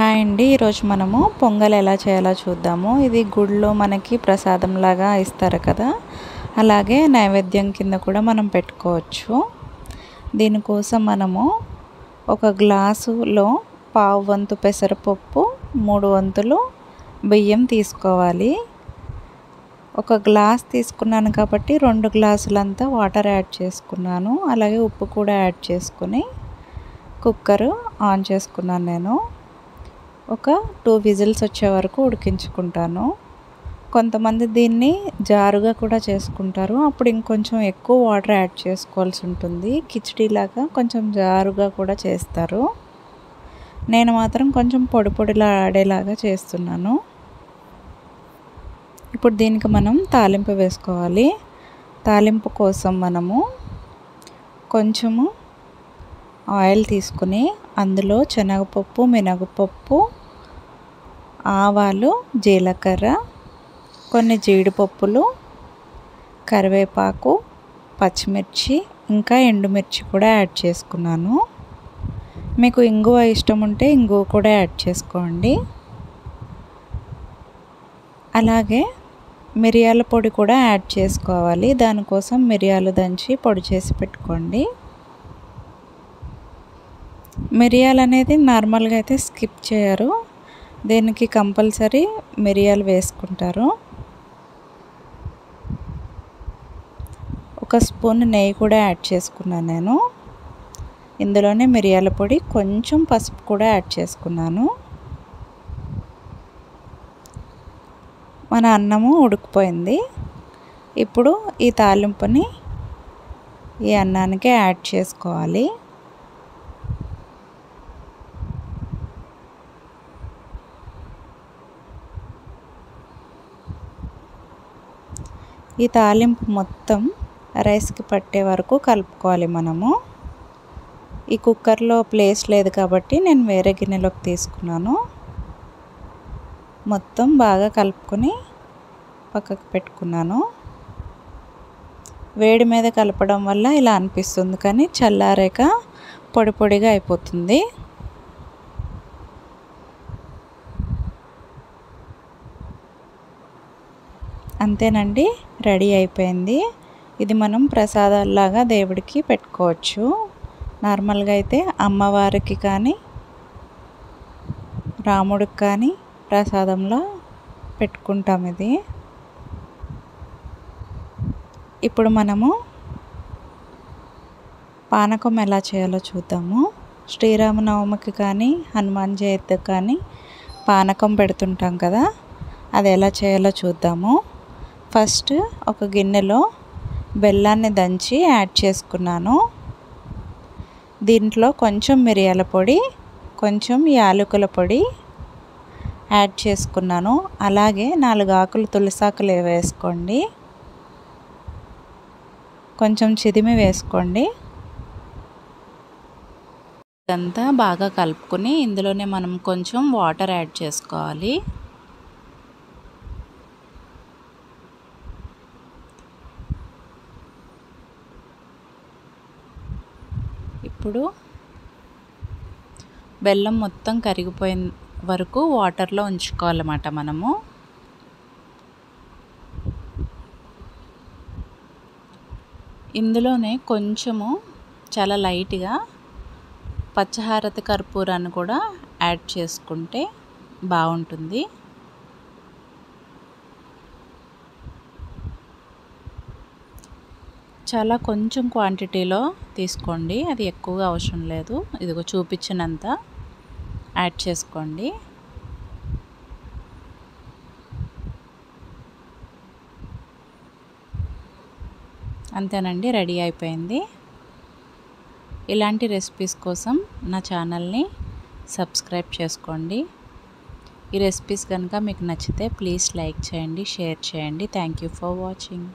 Hi అండి. ఈరోజు మనము పొంగల్ ఎలా చేయాలో చూద్దాము. ఇది గుడిలో మనకి ప్రసాదం లాగా ఇస్తారు కదా. అలాగే నైవేద్యం కింద కూడా మనం పెట్టుకోవచ్చు. దీనికోసం మనము ఒక గ్లాసులో పావు వంతు పెసరపప్పు మూడు వంతులు బియ్యం తీసుకోవాలి. ఒక గ్లాస్ తీసుకున్నాను కాబట్టి రెండు గ్లాసులంతా వాటర్ యాడ్ చేసుకున్నాను. అలాగే ఉప్పు కూడా యాడ్ చేసుకుని కుక్కర్ ఆన్ చేసుకున్నాను నేను. ఒక టూ విజిల్స్ వచ్చే వరకు ఉడికించుకుంటాను. కొంతమంది దీన్ని జారుగా కూడా చేసుకుంటారు. అప్పుడు ఇంకొంచెం ఎక్కువ వాటర్ యాడ్ చేసుకోవాల్సి ఉంటుంది. కిచడీలాగా కొంచెం జారుగా కూడా చేస్తారు. నేను మాత్రం కొంచెం పొడి పొడిలా ఆడేలాగా చేస్తున్నాను. ఇప్పుడు దీనికి మనం తాలింపు వేసుకోవాలి. తాలింపు కోసం మనము కొంచెము ఆయిల్ తీసుకుని అందులో శనగపప్పు మినగపప్పు ఆవాలు జీలకర్ర కొన్ని జీడిపప్పులు కరివేపాకు పచ్చిమిర్చి ఇంకా ఎండుమిర్చి కూడా యాడ్ చేసుకున్నాను. మీకు ఇంగువ ఇష్టం ఉంటే ఇంగువ కూడా యాడ్ చేసుకోండి. అలాగే మిరియాల పొడి కూడా యాడ్ చేసుకోవాలి. దానికోసం మిరియాలు దంచి పొడి చేసి పెట్టుకోండి. మిరియాలు అనేది నార్మల్గా అయితే స్కిప్ చేయరు. దీనికి కంపల్సరీ మిరియాలు వేసుకుంటారు. ఒక స్పూన్ నెయ్యి కూడా యాడ్ చేసుకున్నాను నేను. ఇందులోనే మిరియాల పొడి కొంచెం పసుపు కూడా యాడ్ చేసుకున్నాను. మన అన్నము ఉడికిపోయింది. ఇప్పుడు ఈ తాలింపుని ఈ అన్నానికి యాడ్ చేసుకోవాలి. ఈ తాలింపు మొత్తం రైస్కి పట్టే వరకు కలుపుకోవాలి మనము. ఈ కుక్కర్లో ప్లేస్ లేదు కాబట్టి నేను వేరే గిన్నెలోకి తీసుకున్నాను. మొత్తం బాగా కలుపుకొని పక్కకు పెట్టుకున్నాను. వేడి మీద కలపడం వల్ల ఇలా అనిపిస్తుంది కానీ చల్లారాక పొడి పొడిగా అయిపోతుంది. అంతేనండి. రెడీ అయిపోయింది. ఇది మనం ప్రసాదాల్లాగా దేవుడికి పెట్టుకోవచ్చు. నార్మల్గా అయితే అమ్మవారికి కానీ రాముడికి కానీ ప్రసాదంలో పెట్టుకుంటాం ఇది. ఇప్పుడు మనము పానకం ఎలా చేయాలో చూద్దాము. శ్రీరామనవమికి కానీ హనుమాన్ జయంతికి కానీ పానకం పెడుతుంటాం కదా. అది ఎలా చేయాలో చూద్దాము. ఫస్ట్ ఒక గిన్నెలో బెల్లాన్ని దంచి యాడ్ చేసుకున్నాను. దీంట్లో కొంచెం మిరియాల పొడి కొంచెం యాలకుల పొడి యాడ్ చేసుకున్నాను. అలాగే నాలుగు ఆకులు తులసాకులు వేసుకోండి. కొంచెం చిదిమి వేసుకోండి. ఇదంతా బాగా కలుపుకొని ఇందులోనే మనం కొంచెం వాటర్ యాడ్ చేసుకోవాలి. ఇప్పుడు బెల్లం మొత్తం కరిగిపోయిన వరకు వాటర్లో ఉంచుకోవాలన్నమాట మనము. ఇందులోనే కొంచెము చాలా లైట్గా పచ్చహారత కర్పూరాన్ని కూడా యాడ్ చేసుకుంటే బాగుంటుంది. చాలా కొంచెం క్వాంటిటీలో తీసుకోండి అది ఎక్కువగా అవసరం లేదు. ఇదిగో చూపించినంత యాడ్ చేసుకోండి. అంతేనండి రెడీ అయిపోయింది. ఇలాంటి రెసిపీస్ కోసం నా ఛానల్ని సబ్స్క్రైబ్ చేసుకోండి. ఈ రెసిపీస్ కనుక మీకు నచ్చితే ప్లీజ్ లైక్ చేయండి షేర్ చేయండి. Thank you for watching.